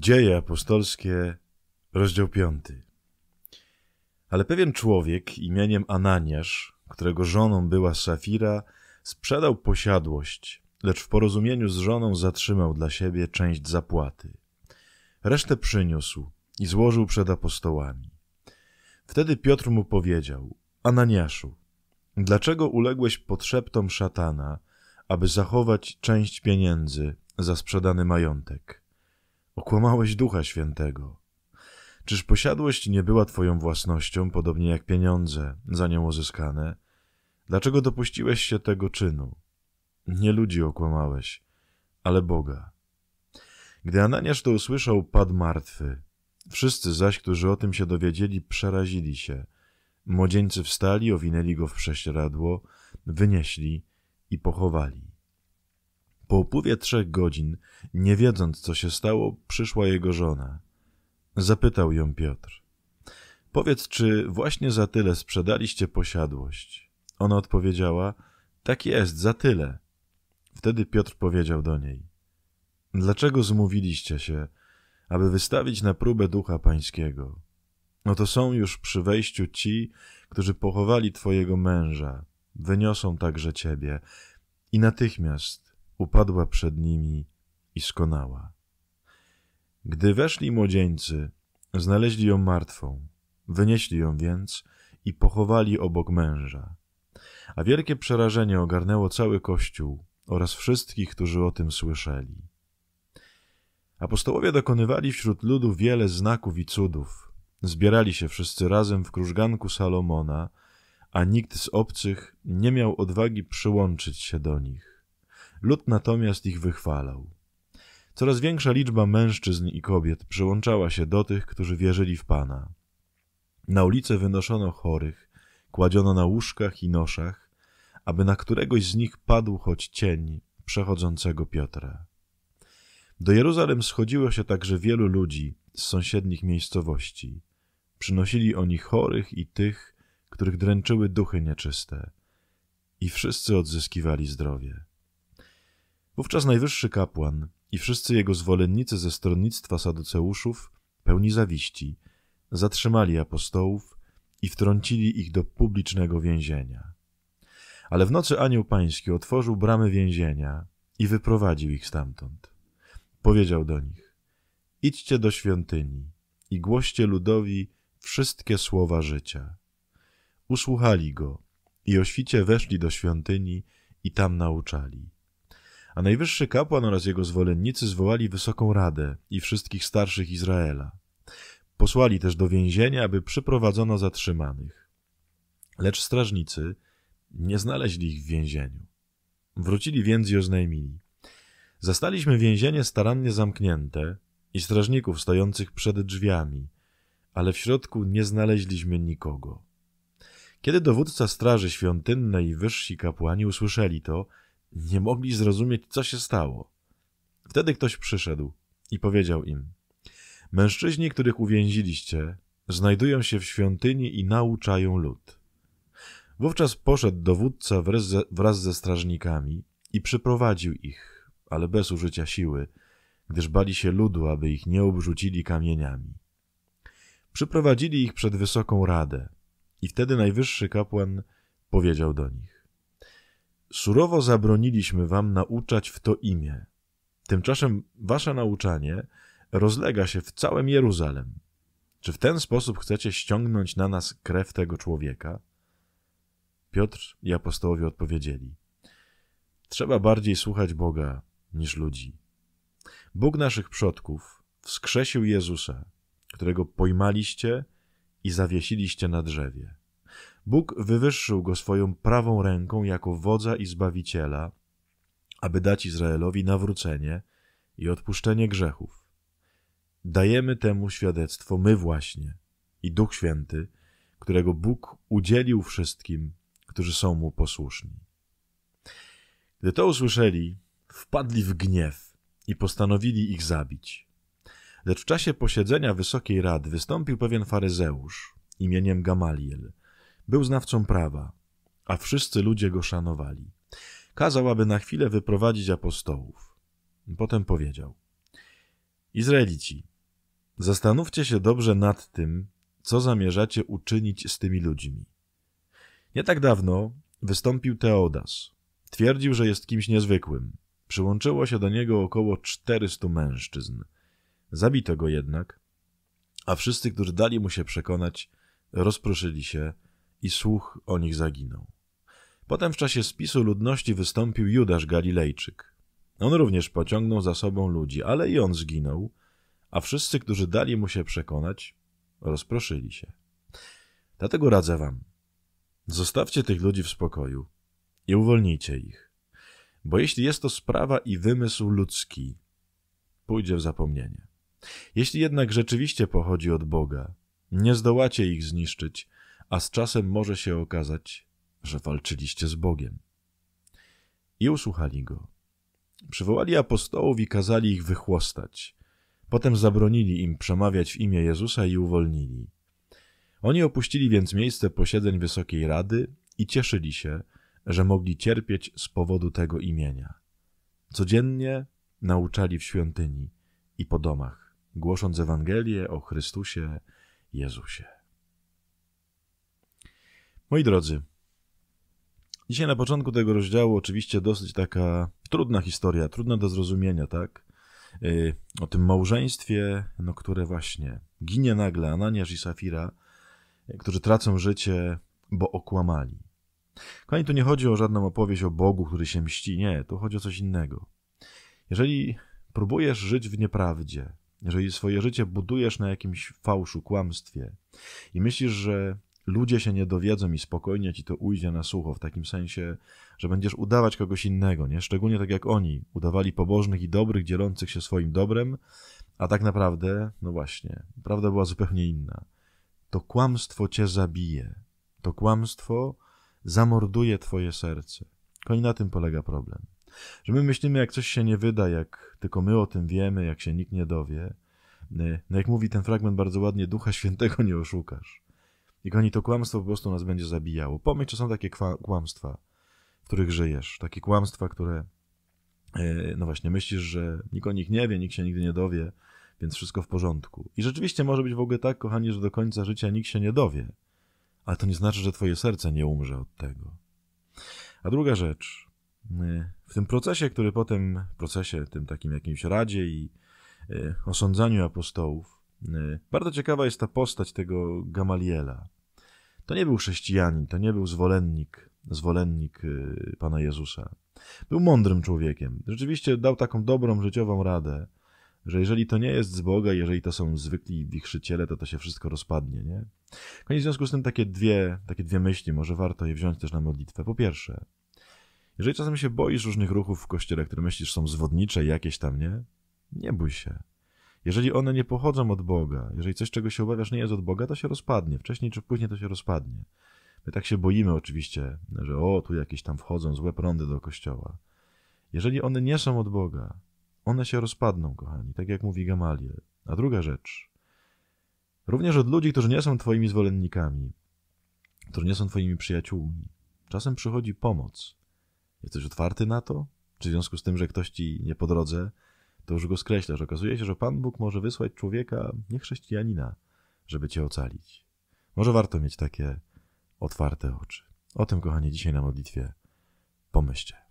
Dzieje apostolskie, rozdział piąty. Ale pewien człowiek imieniem Ananiasz, którego żoną była Safira, sprzedał posiadłość, lecz w porozumieniu z żoną zatrzymał dla siebie część zapłaty. Resztę przyniósł i złożył przed apostołami. Wtedy Piotr mu powiedział, Ananiaszu, dlaczego uległeś potrzeptom szatana, aby zachować część pieniędzy za sprzedany majątek? Okłamałeś Ducha Świętego. Czyż posiadłość nie była twoją własnością, podobnie jak pieniądze za nią uzyskane? Dlaczego dopuściłeś się tego czynu? Nie ludzi okłamałeś, ale Boga. Gdy Ananiasz to usłyszał, padł martwy. Wszyscy zaś, którzy o tym się dowiedzieli, przerazili się. Młodzieńcy wstali, owinęli go w prześcieradło, wynieśli i pochowali. Po upływie trzech godzin, nie wiedząc, co się stało, przyszła jego żona. Zapytał ją Piotr. Powiedz, czy właśnie za tyle sprzedaliście posiadłość? Ona odpowiedziała, tak jest, za tyle. Wtedy Piotr powiedział do niej, dlaczego zmówiliście się, aby wystawić na próbę ducha pańskiego? Oto są już przy wejściu ci, którzy pochowali twojego męża, wyniosą także ciebie. I natychmiast upadła przed nimi i skonała. Gdy weszli młodzieńcy, znaleźli ją martwą, wynieśli ją więc i pochowali obok męża. A wielkie przerażenie ogarnęło cały Kościół oraz wszystkich, którzy o tym słyszeli. Apostołowie dokonywali wśród ludu wiele znaków i cudów. Zbierali się wszyscy razem w krużganku Salomona, a nikt z obcych nie miał odwagi przyłączyć się do nich. Lud natomiast ich wychwalał. Coraz większa liczba mężczyzn i kobiet przyłączała się do tych, którzy wierzyli w Pana. Na ulicę wynoszono chorych, kładziono na łóżkach i noszach, aby na któregoś z nich padł choć cień przechodzącego Piotra. Do Jeruzalem schodziło się także wielu ludzi z sąsiednich miejscowości. Przynosili oni chorych i tych, których dręczyły duchy nieczyste. I wszyscy odzyskiwali zdrowie. Wówczas najwyższy kapłan i wszyscy jego zwolennicy ze stronnictwa saduceuszów, pełni zawiści, zatrzymali apostołów i wtrącili ich do publicznego więzienia. Ale w nocy anioł pański otworzył bramy więzienia i wyprowadził ich stamtąd. Powiedział do nich, idźcie do świątyni i głoście ludowi wszystkie słowa życia. Usłuchali go i o świcie weszli do świątyni i tam nauczali a najwyższy kapłan oraz jego zwolennicy zwołali wysoką radę i wszystkich starszych Izraela. Posłali też do więzienia, aby przyprowadzono zatrzymanych. Lecz strażnicy nie znaleźli ich w więzieniu. Wrócili więc i oznajmili. Zastaliśmy więzienie starannie zamknięte i strażników stojących przed drzwiami, ale w środku nie znaleźliśmy nikogo. Kiedy dowódca straży świątynnej i wyżsi kapłani usłyszeli to, nie mogli zrozumieć, co się stało. Wtedy ktoś przyszedł i powiedział im: Mężczyźni, których uwięziliście, znajdują się w świątyni i nauczają lud. Wówczas poszedł dowódca wraz ze, wraz ze strażnikami i przyprowadził ich, ale bez użycia siły, gdyż bali się ludu, aby ich nie obrzucili kamieniami. Przyprowadzili ich przed wysoką radę i wtedy najwyższy kapłan powiedział do nich Surowo zabroniliśmy wam nauczać w to imię. Tymczasem wasze nauczanie rozlega się w całym Jeruzalem. Czy w ten sposób chcecie ściągnąć na nas krew tego człowieka? Piotr i apostołowie odpowiedzieli: Trzeba bardziej słuchać Boga niż ludzi. Bóg naszych przodków wskrzesił Jezusa, którego pojmaliście i zawiesiliście na drzewie. Bóg wywyższył go swoją prawą ręką jako wodza i zbawiciela, aby dać Izraelowi nawrócenie i odpuszczenie grzechów. Dajemy temu świadectwo my właśnie i Duch Święty, którego Bóg udzielił wszystkim, którzy są mu posłuszni. Gdy to usłyszeli, wpadli w gniew i postanowili ich zabić. Lecz w czasie posiedzenia Wysokiej Rady wystąpił pewien faryzeusz imieniem Gamaliel – był znawcą prawa, a wszyscy ludzie go szanowali. Kazał, aby na chwilę wyprowadzić apostołów. Potem powiedział: Izraelici, Zastanówcie się dobrze nad tym, co zamierzacie uczynić z tymi ludźmi. Nie tak dawno wystąpił Teodas. Twierdził, że jest kimś niezwykłym. Przyłączyło się do niego około 400 mężczyzn. Zabito go jednak, a wszyscy, którzy dali mu się przekonać, rozproszyli się i słuch o nich zaginął. Potem w czasie spisu ludności wystąpił Judasz Galilejczyk. On również pociągnął za sobą ludzi, ale i on zginął, a wszyscy, którzy dali mu się przekonać, rozproszyli się. Dlatego radzę wam, zostawcie tych ludzi w spokoju i uwolnijcie ich, bo jeśli jest to sprawa i wymysł ludzki, pójdzie w zapomnienie. Jeśli jednak rzeczywiście pochodzi od Boga, nie zdołacie ich zniszczyć, a z czasem może się okazać, że walczyliście z Bogiem. I usłuchali go. Przywołali apostołów i kazali ich wychłostać. Potem zabronili im przemawiać w imię Jezusa i uwolnili. Oni opuścili więc miejsce posiedzeń Wysokiej Rady i cieszyli się, że mogli cierpieć z powodu tego imienia. Codziennie nauczali w świątyni i po domach, głosząc Ewangelię o Chrystusie Jezusie. Moi drodzy, dzisiaj na początku tego rozdziału oczywiście dosyć taka trudna historia, trudna do zrozumienia, tak? Yy, o tym małżeństwie, no, które właśnie ginie nagle Ananiasz i Safira, którzy tracą życie, bo okłamali. Kochani, tu nie chodzi o żadną opowieść o Bogu, który się mści, nie, tu chodzi o coś innego. Jeżeli próbujesz żyć w nieprawdzie, jeżeli swoje życie budujesz na jakimś fałszu, kłamstwie i myślisz, że ludzie się nie dowiedzą i spokojnie ci to ujdzie na sucho, w takim sensie, że będziesz udawać kogoś innego, nie? Szczególnie tak jak oni, udawali pobożnych i dobrych, dzielących się swoim dobrem, a tak naprawdę, no właśnie, prawda była zupełnie inna. To kłamstwo cię zabije. To kłamstwo zamorduje twoje serce. Koń na tym polega problem. Że my myślimy, jak coś się nie wyda, jak tylko my o tym wiemy, jak się nikt nie dowie. No jak mówi ten fragment bardzo ładnie, Ducha Świętego nie oszukasz. I koni to kłamstwo po prostu nas będzie zabijało. Pomyśl, czy są takie kłamstwa, w których żyjesz. Takie kłamstwa, które, e, no właśnie, myślisz, że nikt o nich nie wie, nikt się nigdy nie dowie, więc wszystko w porządku. I rzeczywiście może być w ogóle tak, kochani, że do końca życia nikt się nie dowie. Ale to nie znaczy, że twoje serce nie umrze od tego. A druga rzecz. E, w tym procesie, który potem, procesie tym takim jakimś radzie i e, osądzaniu apostołów, bardzo ciekawa jest ta postać tego Gamaliela. To nie był chrześcijanin, to nie był zwolennik, zwolennik y, Pana Jezusa. Był mądrym człowiekiem. Rzeczywiście dał taką dobrą życiową radę, że jeżeli to nie jest z Boga, jeżeli to są zwykli wichrzyciele, to to się wszystko rozpadnie, nie? Koniec w związku z tym takie dwie, takie dwie myśli, może warto je wziąć też na modlitwę. Po pierwsze, jeżeli czasem się boisz różnych ruchów w kościele, które myślisz są zwodnicze jakieś tam, nie? Nie bój się. Jeżeli one nie pochodzą od Boga, jeżeli coś, czego się obawiasz, nie jest od Boga, to się rozpadnie. Wcześniej czy później to się rozpadnie. My tak się boimy oczywiście, że o, tu jakieś tam wchodzą złe prądy do kościoła. Jeżeli one nie są od Boga, one się rozpadną, kochani, tak jak mówi Gamaliel. A druga rzecz, również od ludzi, którzy nie są twoimi zwolennikami, którzy nie są twoimi przyjaciółmi, czasem przychodzi pomoc. Jesteś otwarty na to? Czy w związku z tym, że ktoś ci nie po drodze, to już go skreślasz. Okazuje się, że Pan Bóg może wysłać człowieka, niechrześcijanina, żeby cię ocalić. Może warto mieć takie otwarte oczy. O tym, kochani, dzisiaj na modlitwie pomyślcie.